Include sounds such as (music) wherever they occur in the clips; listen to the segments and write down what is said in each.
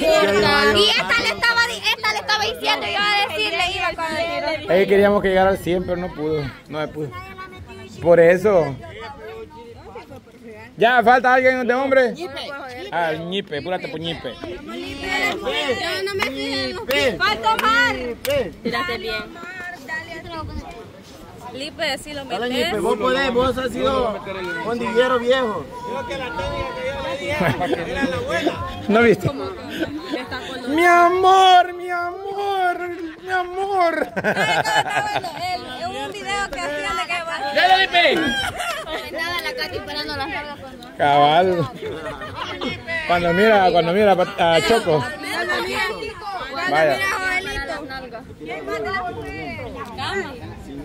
Y esta le estaba, esta le estaba diciendo, yo a decirle, iba cuando tiró. Ey, queríamos que llegara al 100, pero no pudo. No se pudo. Por eso. Ya, falta alguien de hombre. Ah, el ñipe, apúrate por ñipe. Yo no me fijé. Falta Omar. Tírate bien. Lipe, si lo Dale, metes. Ñipe, vos podés, vos has sido condillero viejo. ¿No viste? Mi amor, mi amor, mi amor. Es un video que hacían de que va. ¡Dale, Lipe! Estaba la Katy esperando las largas cuando. Cabal. Cuando mira, cuando mira a Choco. Vaya. Pero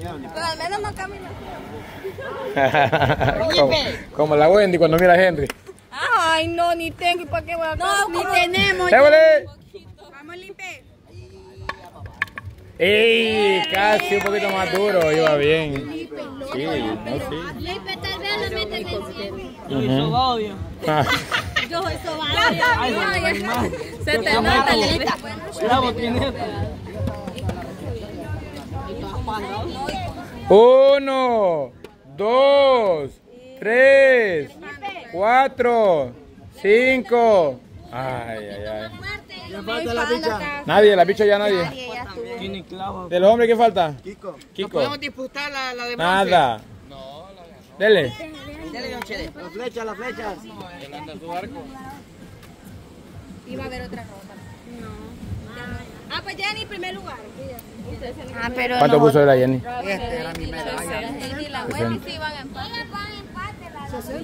al menos no camina. (laughs) como, como la Wendy cuando mira a Henry. Ay, no, ni tengo. ¿Y para qué voy a No, ni tenemos. ¡Débole! Vamos, Lipe. ¡Ey! Casi un poquito más duro, iba bien. Sí, no, sí. Lipe, tal vez lo metes en. Ah, Yo soy sobada. (laughs) Se te nota, Lipe. Uno, dos, tres, cuatro, cinco. Ay, ay, ay. Le falta la bicha. Nadie, la bicha ya nadie. Clavo. ¿De los hombres qué falta? Kiko. Kiko. disputar la, la de Nada. Dele. La flecha, la flecha. Iba a haber otra ropa. Ah, pues Jenny, primer lugar. Ah, pero ¿Cuánto no. puso la Jenny? Y la Wendy sí van a empate.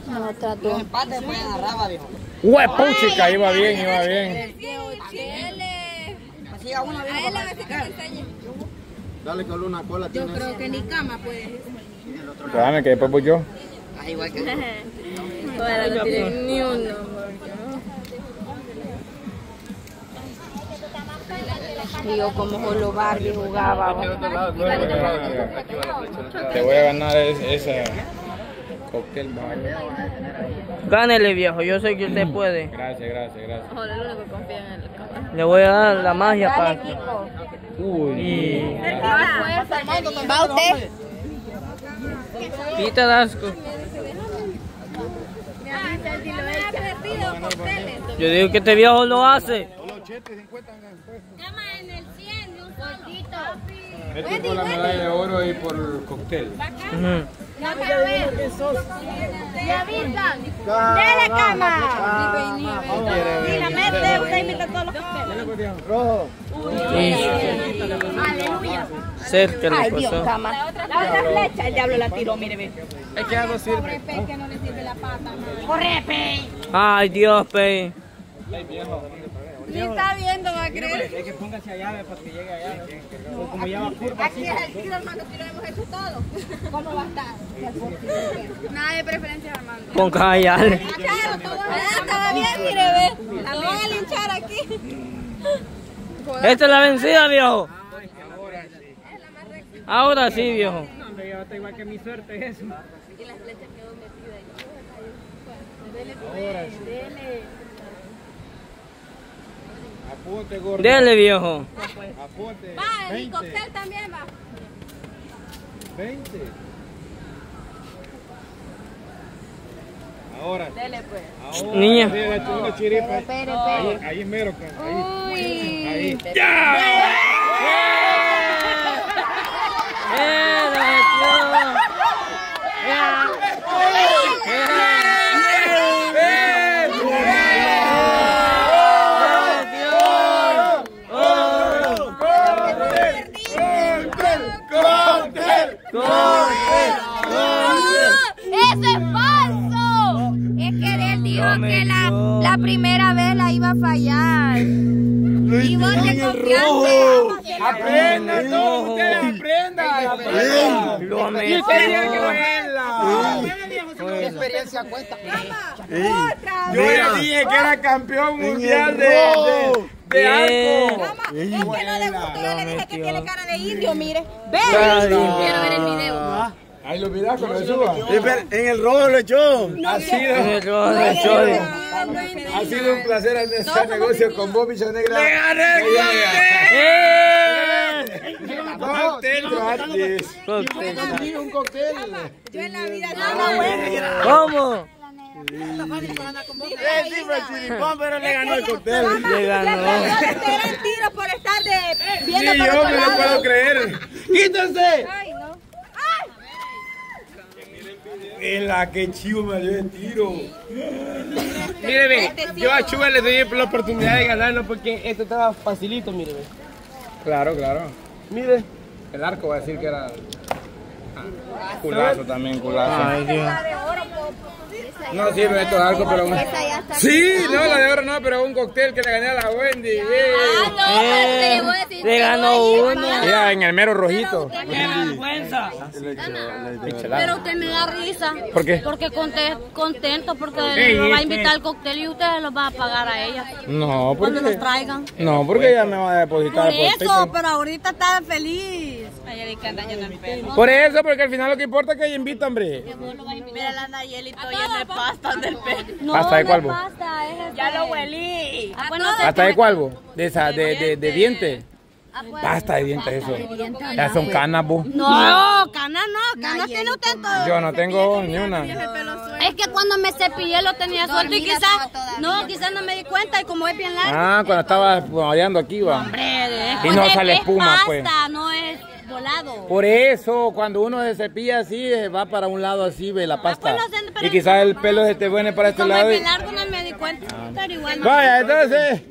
No, trató. Empate fue en la raba, viejo. ¡Huepuchica! Iba bien, iba bien. A él a si que le enseñe. Dale con una cola Yo creo que ni cama puede. Dame que después voy yo. Ah, igual que (laughs) Ahora no tiene ni uno. Digo, como solo Barbie jugaba. Te voy a ganar es- esa cóctel. Gánele viejo, yo sé que usted puede. Gracias, gracias, gracias. El único confía en. Le voy a dar la magia para. Uy. Y... ¿Va usted? Pita Dasco. Yo digo que este viejo lo hace. Llama en el 100 de un soldito. Esto es por la medalla de oro y por el cóctel. Para ver. Ya avisan. Dele cama. Y la mete, usted invita a todos los cócteles. rojo. Aleluya. Cerca le Ay, Dios, pasó. cama. La otra flecha, el diablo la tiró, mire, ve. Es que algo sirve. que no le sirve la pata. Corre, pe. Ay, Dios, pe. Ni está viendo, va a creer. Es que póngase allá para que llegue allá. Como ya va curva. Aquí es el tiro, hermano, que lo hemos hecho todo. (laughs) ¿Cómo va a estar? Nada de preferencia, Armando. Con callarle. Lincharo, todo estaba bien, mire, ve. La van a linchar aquí. Esta es la vencida, viejo. Ahora sí, viejo. igual que mi suerte eso. Apunte, gordo. Dele, viejo. Apunte. Va, el cóctel también va. 20. Ahora. Dele, pues. Ahora. Niña. Mira, una chiripa. Espere, Ahí, espere. ahí es mero, ahí. Uy. Ahí. ¡Eso es falso! Es que él dijo que la, la primera vez la iba a fallar. Y vos te confiaste. Aprendan, todos ustedes aprendan. aprendan. Lo experiencia cuenta? Yo ya dije que era campeón mundial de, de, de arco. Es que no le gusta, yo le dije que tiene cara de indio, mire. Ve. Quiero ver el video. Ahí lo lo suba. En el rojo lo echó. Así En de. el rojo del chori. Ha sido un placer hacer negocio con Bobby Chanegra. ¡Le gané el Cóctel. Cóctel. Un cóctel. Yo en la vida ¿Cómo? Eh, chiripón, pero le ganó el cóctel. Le ganó. Te tiro por estar de viendo por yo me lo puedo creer. ¡Quítense! Ay, no. En la que chivo me dio el tiro. Mire, ve, yo a Chuga le doy la oportunidad de ganarlo porque esto estaba facilito, mire. Claro, claro. Mire. El arco va a decir que era. Ah, Culazo también, culazo. Ay. No sirve esto de arco, pero. Sí, no, la de oro no, pero un cóctel que le gané a la Wendy. eh. Ah, no, pero te. Le ganó uno. Mira, en el mero rojito. ¡Qué vergüenza! Pero usted me da risa. ¿Por qué? Porque conte- contento porque Ey, lo va a este- invitar al cóctel y ustedes los van a pagar a ella No, cuando nos porque. traigan. No, porque ella me va a depositar Por eso, pero ahorita está feliz. Por eso, porque al final lo que importa es que ella invita, hombre. Mira la Nayeli llena de pasta del pelo. No, ¿Pasta de no cuál, es vos? pasta, es Ya lo huelí. Ah, ¿Pasta qué de vos? De esa, de, de, de diente. Ah, Pasta de dientes, eso. Ya son canas, vos. No, canas no, canas tiene usted todo. Yo no tengo ni una. Es que cuando me cepillé lo tenía suelto y quizás, no, quizás no me di cuenta y como es bien largo. Ah, cuando estaba hallando aquí, va. Hombre, Y no sale es espuma, pues. pasta, no es volado. Por eso, cuando uno se cepilla así, eh, va para un lado así, ve la pasta. pues, no sé, Y quizás el pelo se te viene para este Como es lado. y- bien largo no me di cuenta, pero igual. Vaya, entonces.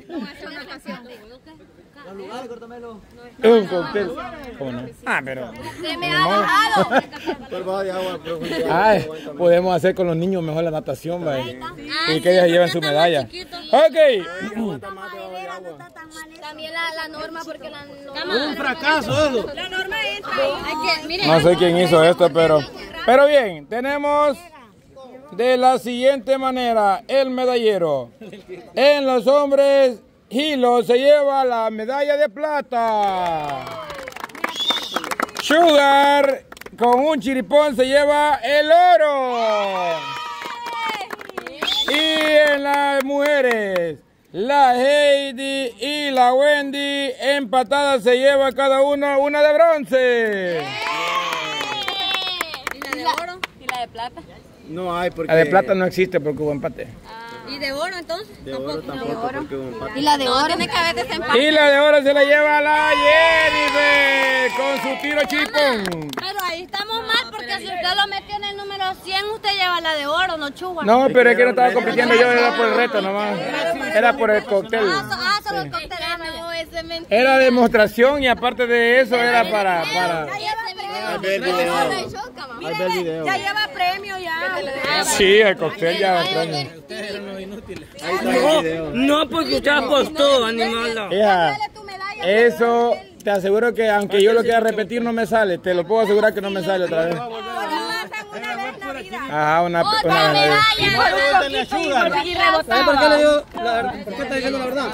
Un cóctel. ¿Cómo no? Ah, pero. Se me ha bajado. Ay, podemos hacer con los niños mejor la natación, vaya. Ah, Y que ellos lleven su medalla. Ok. También la, la norma, porque la norma. Un fracaso eso. La norma entra. Mire, No sé quién hizo esto, pero. Pero bien, tenemos de la siguiente manera el medallero. En los hombres, Hilo se lleva la medalla de plata. Sugar con un chiripón se lleva el oro. Y en las mujeres, la Heidi y la Wendy empatadas se lleva cada una una de bronce. ¿Y la de oro? ¿Y la de plata? No hay porque... La de plata no existe porque hubo empate. ¿Y de oro entonces? De oro tampoco porque hubo empate. ¿Y la de oro? Tiene que haber desempate. Y la de oro se la lleva la Jennifer con su tiro chipón. Pero ahí estamos mal porque si usted lo metió en el número 100, usted lleva la de oro, no chuba. No, pero es que no estaba compitiendo yo, era por el reto nomás. Era por el cóctel. Ah, ah, solo el cóctel. No, ese es mentira. Era demostración y aparte de eso era para... para... Ahí ve el video. Ahí ve el video. Ya lleva premio ya. Sí, el cóctel ya premio. Ahí está el video. No, porque usted apostó, animal. Eso te aseguro que aunque yo lo quiera repetir no me sale. Te lo puedo asegurar que no me sale otra vez. Ajá, una, Otra una medalla. Pregúntale a Sugar. ¿Sabes por qué le digo la verdad? ¿Por qué está diciendo la verdad?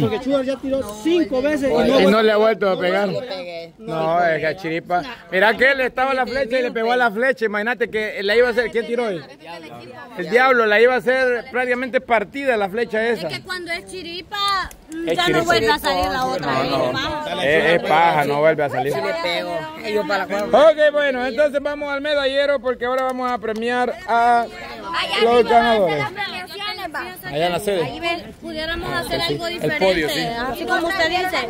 Porque Sugar ya tiró cinco veces y no... Y no le ha vuelto a pegar. No, es que chiripa. Mira que él estaba a la flecha y le pegó a la flecha. Imagínate que la iba a hacer. ¿Quién tiró hoy? El diablo, la iba a hacer prácticamente partida la flecha esa. Que cuando es chiripa, Es ya no vuelve a salir la otra. No, no. es paja. Es, es paja, no vuelve a salir. Ok, bueno, entonces vamos al medallero porque ahora vamos a premiar a los ganadores. Allá en la sede. Ahí pudiéramos hacer Sí, algo el diferente, podio, sí. así como usted dice,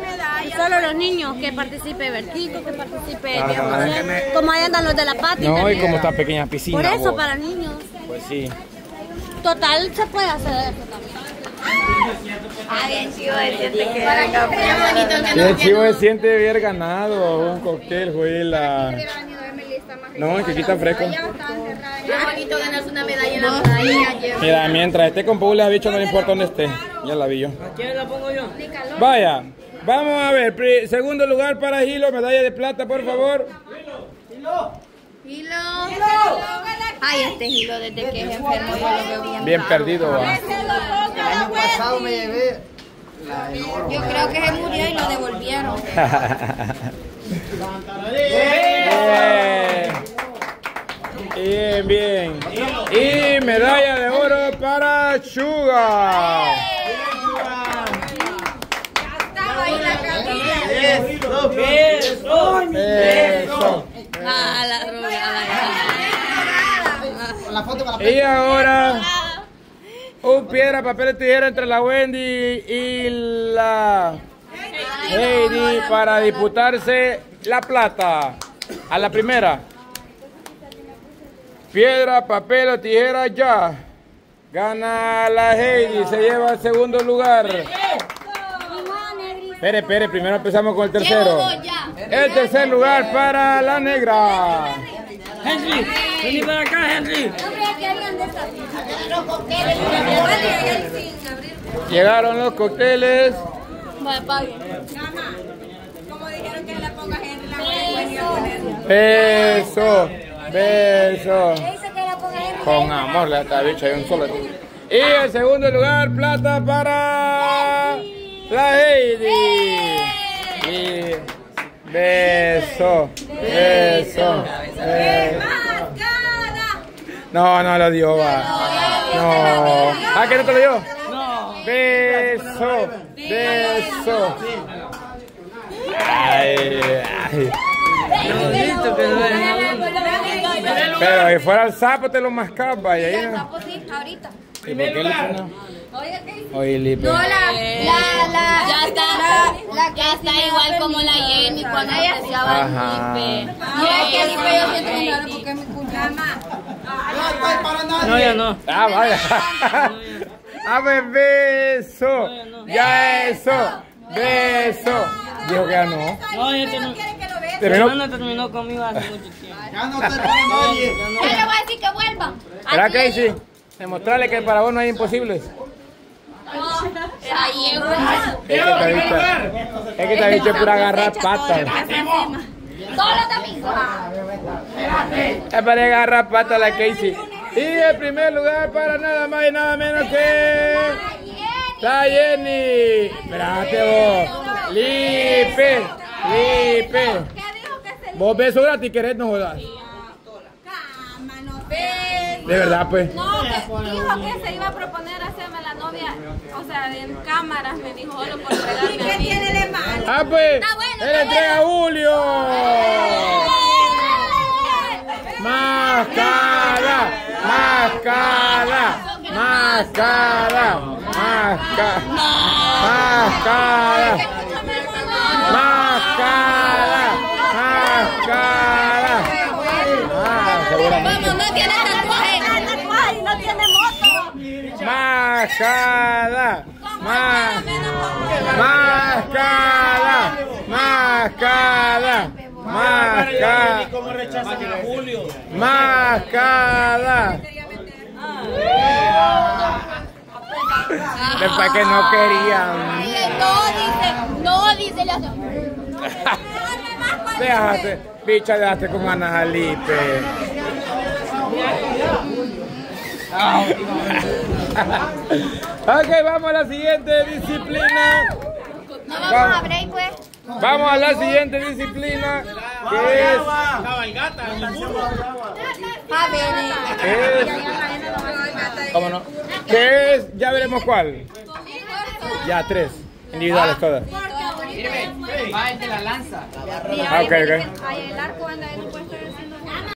solo los niños que participe Bertico, que participe José, como ahí andan los de la No, y como está pequeña piscina. Por eso, vos. para niños. Pues sí. Total, se puede hacer eso también. Y el chivo se siente haber ganado un cóctel, Juela. No, es que aquí está fresco. Qué bonito ganarse una medalla en la playa. Mira, mientras esté con Paula, bicho, no le importa dónde esté. Ya la vi yo. ¿Quién la pongo yo? Vaya, vamos a ver. Segundo lugar para Gilo, medalla de plata, por favor. Hilo. Ay, este hilo desde que es enfermo yo lo veo bien. Bien perdido, va. pasado me llevé Yo creo que se murió y lo devolvieron. (laughs) Bien. Bien. Y medalla de oro para. Eso. La Y ahora un piedra, papel tijera entre la Wendy y la Heidi para disputarse la plata. A la primera. Piedra, papel o tijera ya. Gana la Heidi, se lleva el segundo lugar. Espere, espere, primero empezamos con el tercero. El tercer lugar para la negra. Henry, vení para acá, Henry. Llegaron los cócteles. Beso, beso. Con amor, le está bicho, hay un solo. Y el segundo lugar, plata para la Heidi. Y beso, beso, beso. No, no lo dio, va. No. ¿Ah, que no te lo dio? No. Beso, beso. Ay, ay. Que no. Pero si fuera el sapo te lo mascaba y ahí no. ahorita. ¿Y por qué le pone? Oye, Lipe. No, la, la, la, Ya está, la que ya está igual como la Jenny cuando No, el Felipe. es que Lipe yo siento un raro porque es mi cumpleaños. No, ya no. Ah, vaya. A ver, beso. Ya eso. Beso. Dijo que ya no. No, ya terminó. Mi Terminó. hermana terminó conmigo hace mucho tiempo. Ya no te para nadie. Yo le voy a decir que vuelvan. ¿Verdad, Casey? Demostrarle que para vos no hay imposibles. Ahí es Es que esta bicha, es que esta bicha es pura agarrar patas. Todos los domingos. Es para agarrar patas la Casey. Y el primer lugar para nada más y nada menos que la Jenny. Espérate vos. Lipe. Lipe. ¿Qué dijo que se Vos beso gratis querés no jodas. cama, no? De verdad pues. No, que dijo que se iba a proponer hacerme la novia, o sea, en cámaras, me dijo, solo por regalarme ¿Y qué tiene de malo? Ah pues. bueno, Él entrega a Julio. Mascara. Mascara. Mascara. Mascara. Mascara. Mascara. Ah, seguramente. no tiene tatuaje. no tiene moto. Mascara. Ma- Mascara. Mascara. Mascara. ¿Cómo rechazan a Julio? Mascara. Después que no querían. No, dice, no, dice la (laughs) Déjate, bicha, déjate con Ana Jalipe. ok, vamos a la siguiente disciplina. No vamos a break, pues. Vamos a la siguiente disciplina, que es, es ¿cómo no? Que es, ya veremos cuál. Ya, tres, individuales todas. Porque ahorita Ah, ok, ok. El arco anda en un puesto